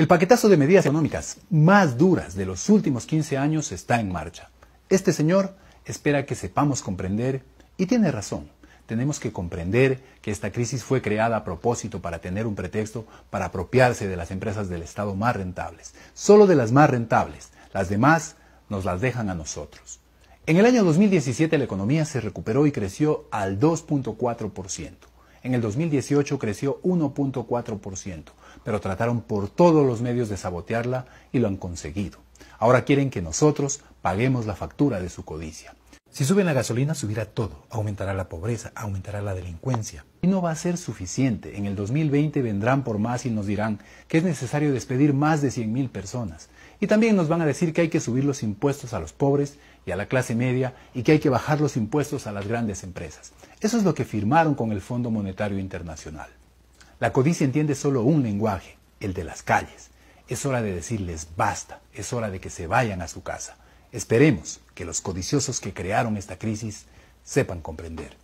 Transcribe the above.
El paquetazo de medidas económicas más duras de los últimos 15 años está en marcha. Este señor espera que sepamos comprender, y tiene razón, tenemos que comprender que esta crisis fue creada a propósito para tener un pretexto para apropiarse de las empresas del Estado más rentables, solo de las más rentables, las demás nos las dejan a nosotros. En el año 2017 la economía se recuperó y creció al 2.4%. En el 2018 creció 1.4%, pero trataron por todos los medios de sabotearla y lo han conseguido. Ahora quieren que nosotros paguemos la factura de su codicia. Si sube la gasolina, subirá todo. Aumentará la pobreza, aumentará la delincuencia. Y no va a ser suficiente. En el 2020 vendrán por más y nos dirán que es necesario despedir más de 100.000 personas. Y también nos van a decir que hay que subir los impuestos a los pobres y a la clase media y que hay que bajar los impuestos a las grandes empresas. Eso es lo que firmaron con el Fondo Monetario Internacional. La codicia entiende solo un lenguaje, el de las calles. Es hora de decirles basta, es hora de que se vayan a su casa. Esperemos que los codiciosos que crearon esta crisis sepan comprender.